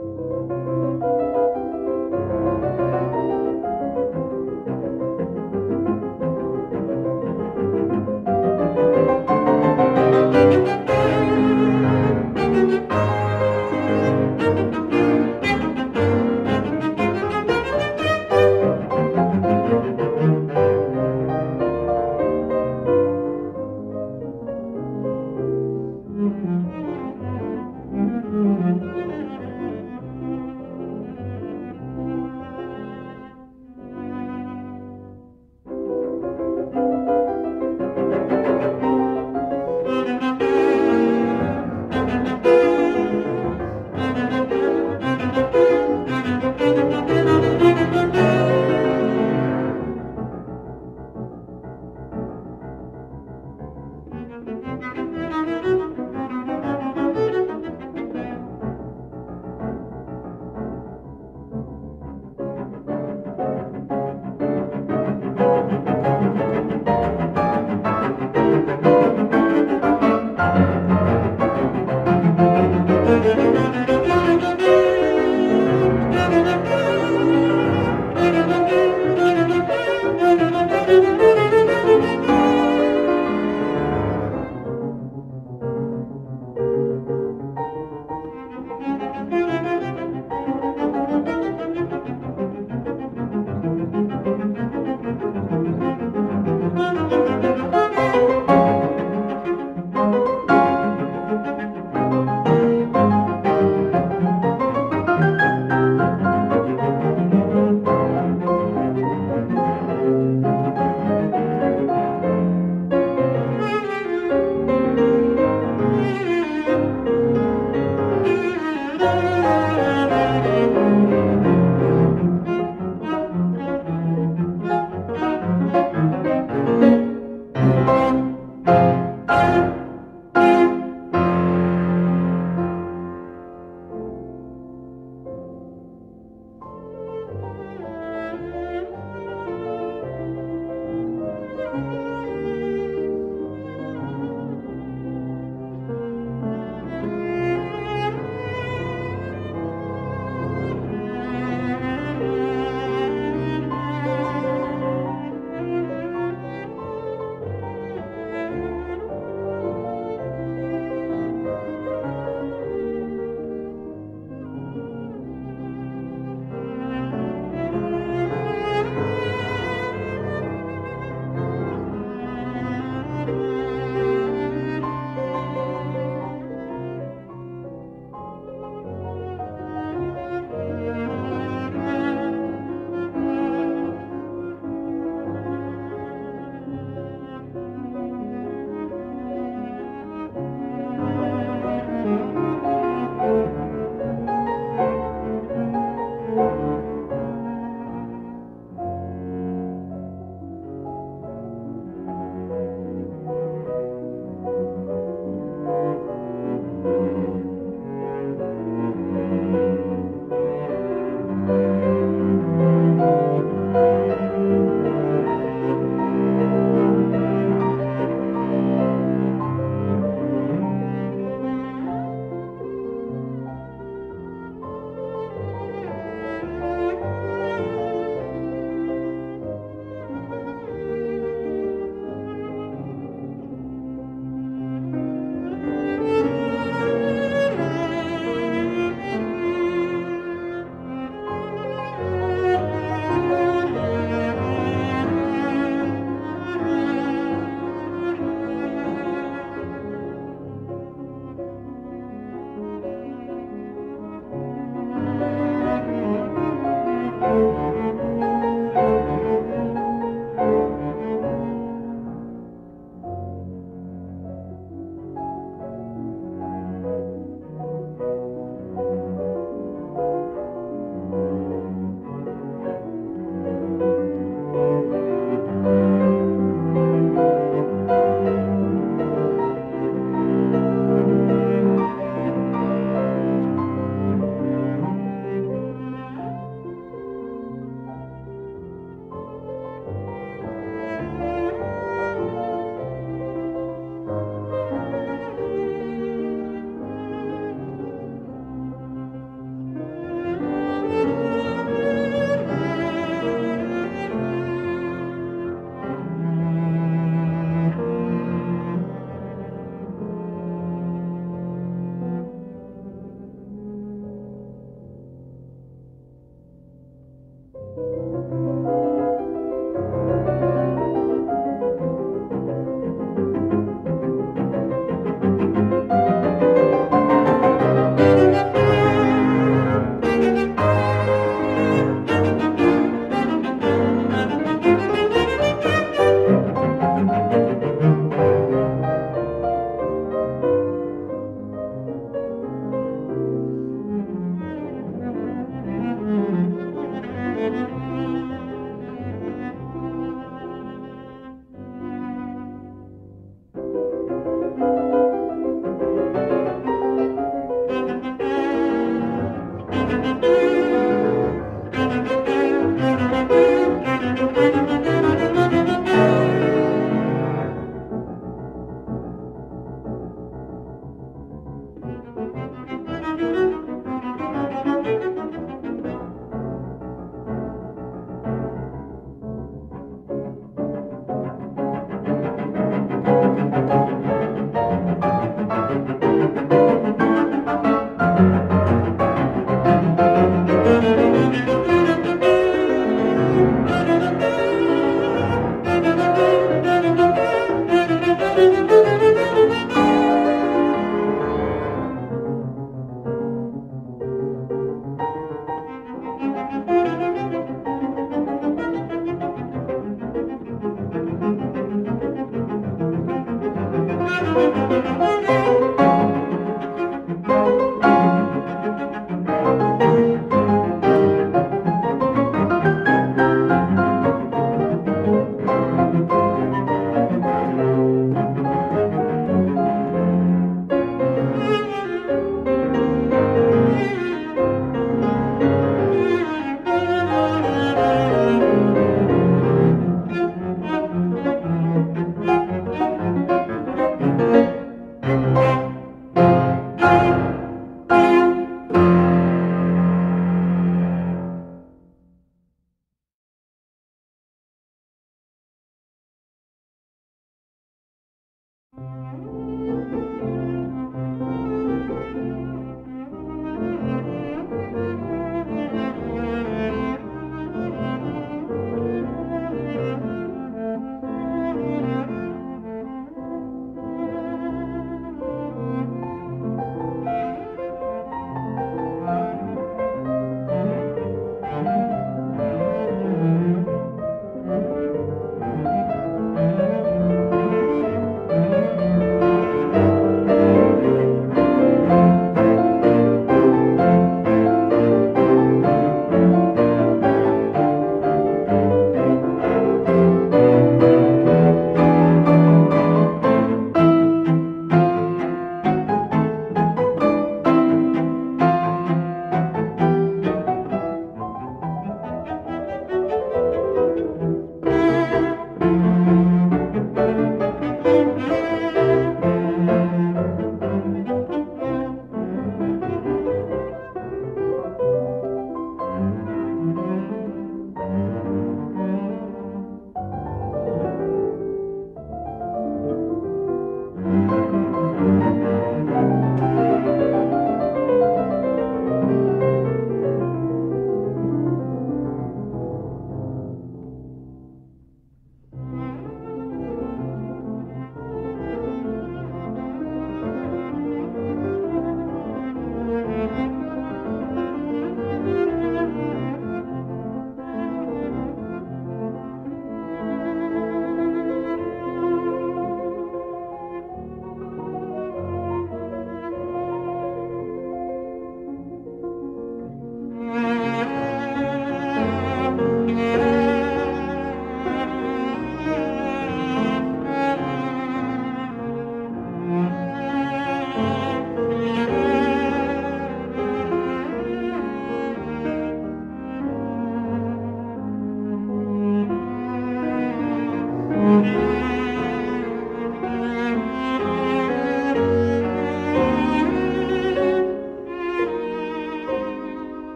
Música